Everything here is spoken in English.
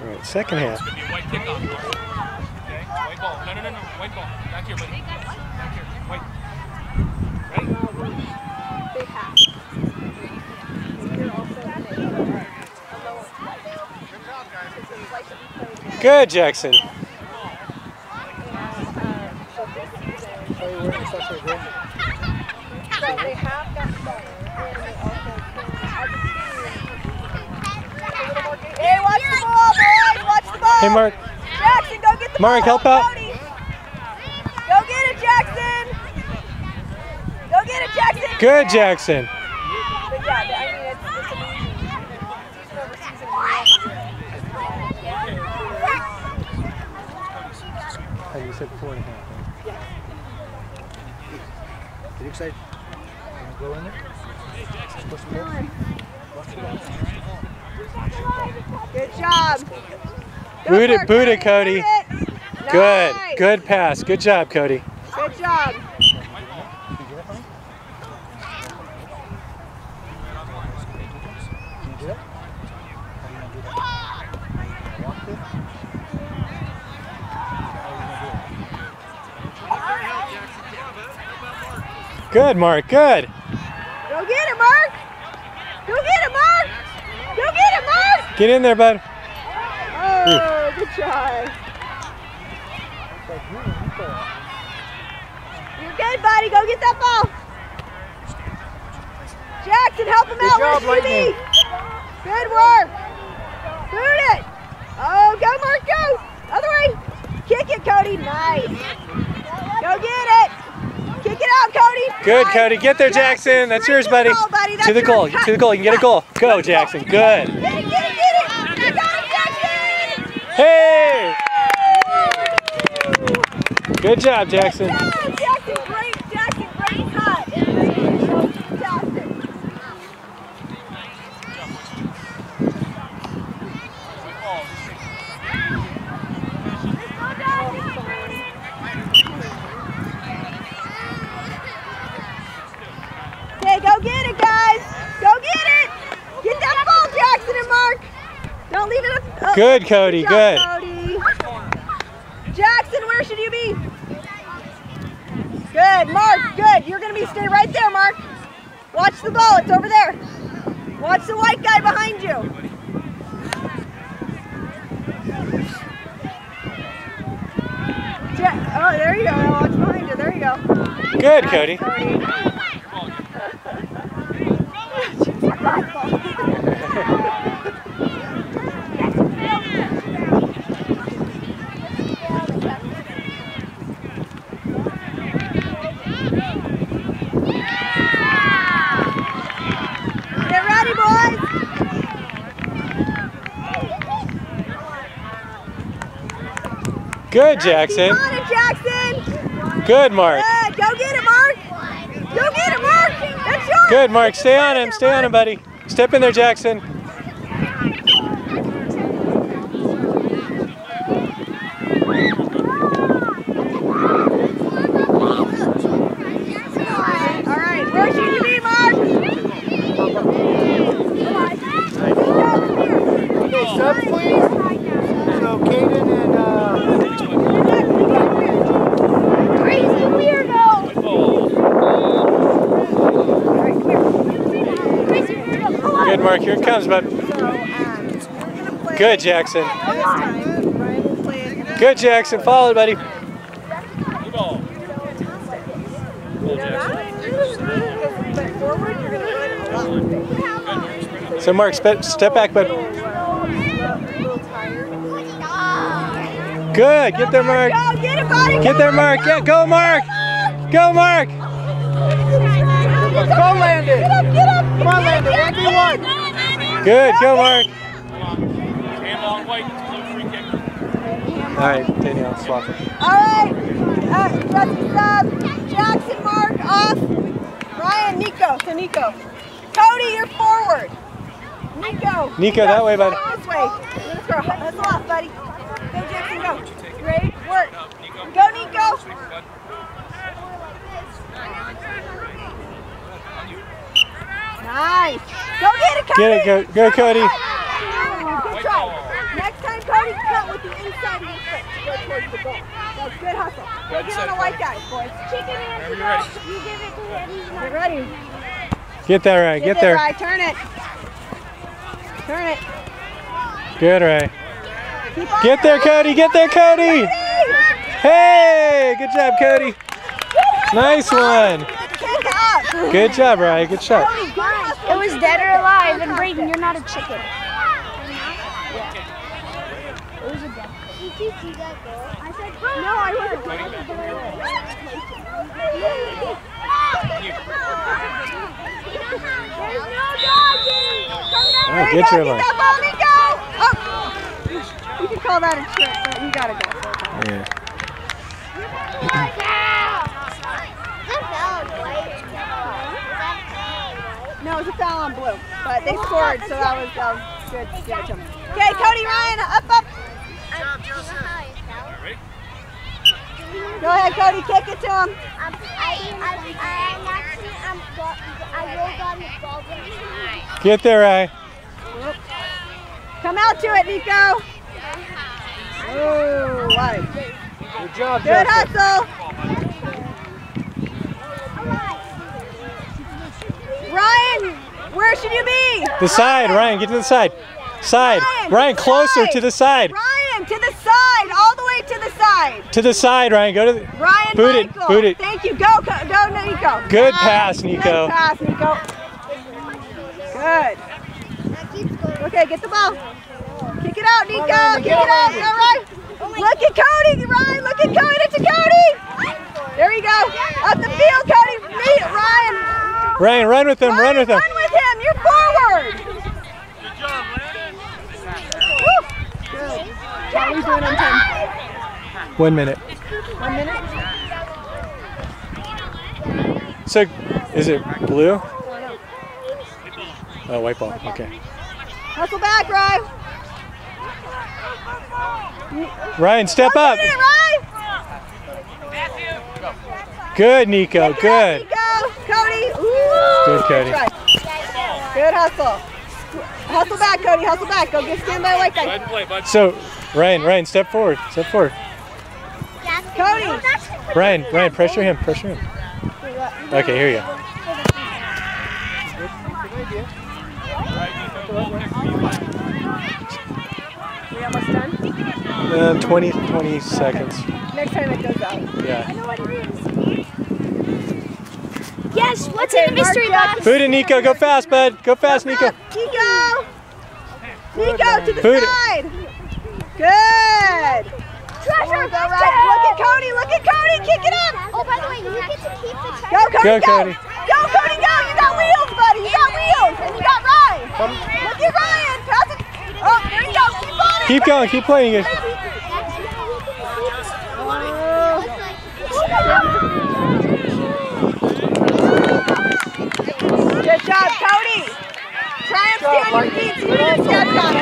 All right, second half. Could be a white kickoff. Okay? White ball. No, no, no, no. White ball. Back here, buddy. Back here. White. Ready? Big half. Good, Jackson. They have that ball. Hey, watch the ball, boys! Watch the ball! Hey, Mark. Jackson, go get the Mark, ball! help out. Cody. Go get it, Jackson! Go get it, Jackson! Good, Jackson. But yeah, I mean, it's, it's amazing. Season over season, we And you said four and a half. Are you excited? You go in there? Supposed to go? Good job. Boot it, boot it, Cody. Cody. Boot it. Good, good pass. Good job, Cody. Good job. Can you do that? How you gonna do that? I want to? Good, Mark. Good. Go get it, Mark. Go get it, Mark. Go get it, Mark. Get in there, bud. Oh, good try. You, you go. You're good, buddy. Go get that ball. Jackson, help him Good out. job, Where's Lightning. QB? Good work. Boot it. Oh, go, Mark, go. Other way. Kick it, Cody. Nice. Go get it. Kick it out, Cody. Good, Nice. Cody. Get there, Jackson. That's yours, buddy. goal, buddy. That's To the goal. Cut. To the goal. You can get a goal. Go, Jackson. Good. Get it, get it, get it. You got it, Jackson. Hey! Good job, Jackson. Jackson, great, Jackson, great cut. Fantastic. Okay, go get it, guys. Go get it. Get that ball, Jackson and Mark. Don't leave it up. oh, Good, Cody. job, Good. Cody. Jackson, where should you be? Good, Mark. Good. You're gonna be stay right there, Mark. Watch the ball. It's over there. Watch the white guy behind you. Ja- oh, there you go. Watch behind you. There you go. Good, Nice, Cody. Get ready, boys. Good, Jackson. On it, Jackson. Good, Mark. Good. Go get it, Mark. Go get it, Mark. That's yours. Good, Mark. Stay on him. Stay on him, buddy. Step in there, Jackson. All right. Where should you be, Mark? Okay, sub please. So Caden and uh, Crazy weirdo. Crazy weirdo. Come on. Good, Mark. Here it comes, bud. So, um, we're gonna play Good, Jackson. this time. Brian will play it. Good, Jackson. Follow it, buddy. Blue ball. But forward, you're gonna run a lot. So, Mark, step back, bud. A little tired. Good. Get there, Mark. Go get it, buddy. Get there, Mark. Get, go, Mark. Go, Mark. go Landon. Get up, get up. Come on, Landon. One v one. Good. Go, Mark. Handball and white. Blue free kick. All right, Danielle, swap it. All right. Uh, Justin sub. Jackson, Mark off. Ryan, Nico. So Nico. Cody, you're forward. Nico. Nico, that way, buddy. This way. Let's go. That's off, buddy. Go, Jackson, go. Great work. Go, Nico. Nice. Go get it, Cody. Get go, go, Cody. Good try. Next time, Cody. Cut with the inside of your foot to go towards the ball. That's good hustle. Go Good get on set, the white guys, boys. Chicken has Whenever to you're ready. You give it to him. He's Get not. ready. Get there, Ray. Get it, there. Ry. Turn it. Turn it. Good, Ray. Get there, Cody. Get there, Cody. Hey, good job, Cody. Nice one. Good job, Ryan. Good shot. Cody, good hustle. It was dead or alive, and Brayden, you're not a chicken. It was a dead. Did you see that goal? I said, No, I wasn't. There's no dodging. Come down. Get go. your Get that ball, Nico. Oh. You can call that a trick, but you gotta go. Yeah. No, it was a foul on blue, but they scored, so that was, that was good. Give it them. Okay, Cody Ryan, up, up. Go ahead, Cody, kick it to him. Um, I, I, I'm actually, um, got, I rolled on the ball. Get there, Ray. Come out to it, Nico. Oh, what? Good job, Good hustle. Ryan, where should you be? The side, Ryan. Get to the side. Side. Ryan, Ryan, closer side. to the side. Ryan, to the side, all the way to the side. To the side, Ryan. Go to the. Ryan Boot it, boot it. Thank you. Go, go, go, Nico. Good Nice. pass, Nico. Good pass, Nico. Good. Okay, get the ball. Kick it out, Nico. Oh, Ryan, Kick it out. Ryan. All right. Look at Cody, Ryan. Look at Cody. It's a Cody. There you go. Up the field, Cody. Meet Ryan. Ryan, run with him. Run with him. Run with him. Forward. Good job, Landon. Woo. Good. Cody's on 10. One minute. One minute. So, is it blue? Oh, white ball. Okay. Hustle back, Ryan. Ryan, step Go up. get Ryan. Good, Nico. Pick it up, Good. Nico. Cody. Ooh. Good, Cody. Try. Good hustle. Hustle back, Cody. Hustle back. Go get stand by white Go guy. ahead play, bud. So, Ryan, Ryan, step forward. Step forward. Cody. Ryan, Ryan, pressure him. Pressure him. Okay, here you go. We almost done? Um, 20, 20 seconds. Next time it goes out. Yeah. Yes, what's Okay, in the mystery Mark box? Boot it, Nico. Go fast, bud. Go fast, Nico. Nico. Nico to the Boot it. side. Good. Treasure, go right. Look at Cody. Look at Cody. Kick it up. Oh, by the way, you get to keep the treasure. Go, Cody. Go, Go, Cody. Go, Cody. Go. You got wheels, buddy. You got wheels. And you got Ryan. Look at Ryan. Pass it. Oh, there you go. Keep on it. Keep going. Keep playing it. Good job, Cody. Try and stay on your feet.